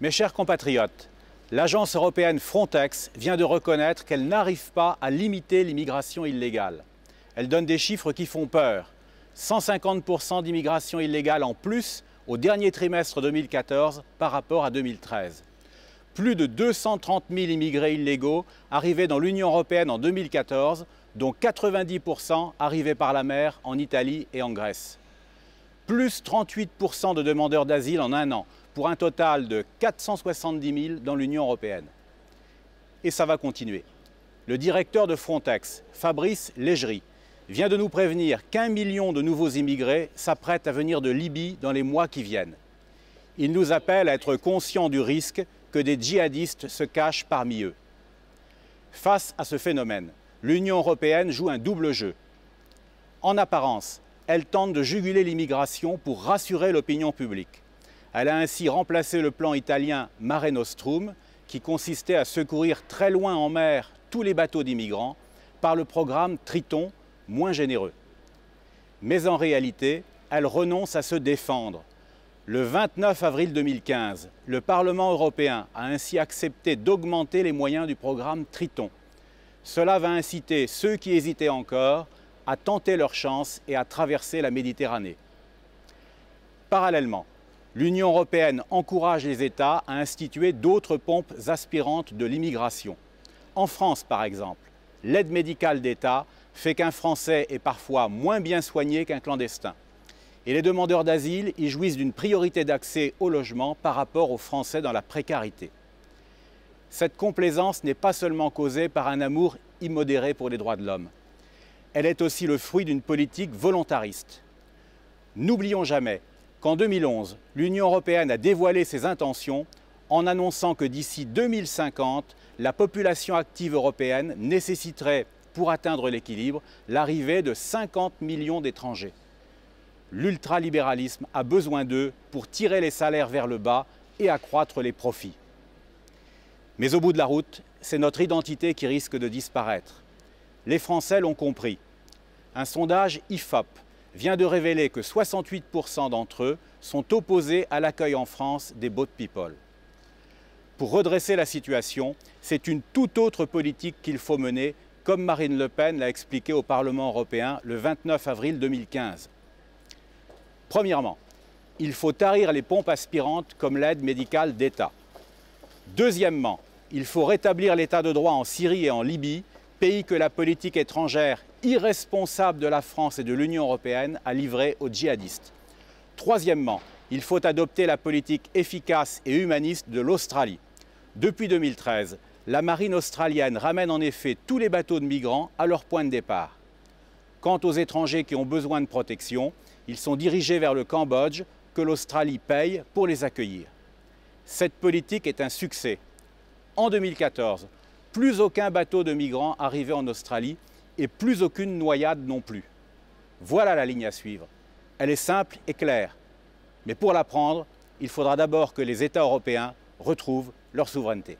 Mes chers compatriotes, l'agence européenne Frontex vient de reconnaître qu'elle n'arrive pas à limiter l'immigration illégale. Elle donne des chiffres qui font peur. 150% d'immigration illégale en plus au dernier trimestre 2014 par rapport à 2013. Plus de 230 000 immigrés illégaux arrivés dans l'Union européenne en 2014, dont 90% arrivés par la mer en Italie et en Grèce. Plus 38% de demandeurs d'asile en un an, pour un total de 470 000 dans l'Union européenne. Et ça va continuer. Le directeur de Frontex, Fabrice Légerie, vient de nous prévenir qu'un million de nouveaux immigrés s'apprêtent à venir de Libye dans les mois qui viennent. Il nous appelle à être conscients du risque que des djihadistes se cachent parmi eux. Face à ce phénomène, l'Union européenne joue un double jeu. En apparence, elle tente de juguler l'immigration pour rassurer l'opinion publique. Elle a ainsi remplacé le plan italien Mare Nostrum, qui consistait à secourir très loin en mer tous les bateaux d'immigrants, par le programme Triton, moins généreux. Mais en réalité, elle renonce à se défendre. Le 29 avril 2015, le Parlement européen a ainsi accepté d'augmenter les moyens du programme Triton. Cela va inciter ceux qui hésitaient encore à tenter leur chance et à traverser la Méditerranée. Parallèlement, l'Union européenne encourage les États à instituer d'autres pompes aspirantes de l'immigration. En France, par exemple, l'aide médicale d'État fait qu'un Français est parfois moins bien soigné qu'un clandestin. Et les demandeurs d'asile y jouissent d'une priorité d'accès au logement par rapport aux Français dans la précarité. Cette complaisance n'est pas seulement causée par un amour immodéré pour les droits de l'homme. Elle est aussi le fruit d'une politique volontariste. N'oublions jamais qu'en 2011, l'Union européenne a dévoilé ses intentions en annonçant que d'ici 2050, la population active européenne nécessiterait pour atteindre l'équilibre, l'arrivée de 50 millions d'étrangers. L'ultralibéralisme a besoin d'eux pour tirer les salaires vers le bas et accroître les profits. Mais au bout de la route, c'est notre identité qui risque de disparaître. Les Français l'ont compris. Un sondage IFOP vient de révéler que 68% d'entre eux sont opposés à l'accueil en France des boat people. Pour redresser la situation, c'est une toute autre politique qu'il faut mener comme Marine Le Pen l'a expliqué au Parlement européen le 29 avril 2015. Premièrement, il faut tarir les pompes aspirantes comme l'aide médicale d'État. Deuxièmement, il faut rétablir l'état de droit en Syrie et en Libye, pays que la politique étrangère irresponsable de la France et de l'Union européenne a livré aux djihadistes. Troisièmement, il faut adopter la politique efficace et humaniste de l'Australie. Depuis 2013, la marine australienne ramène en effet tous les bateaux de migrants à leur point de départ. Quant aux étrangers qui ont besoin de protection, ils sont dirigés vers le Cambodge que l'Australie paye pour les accueillir. Cette politique est un succès. En 2014, plus aucun bateau de migrants arrivait en Australie et plus aucune noyade non plus. Voilà la ligne à suivre. Elle est simple et claire. Mais pour la prendre, il faudra d'abord que les États européens retrouvent leur souveraineté.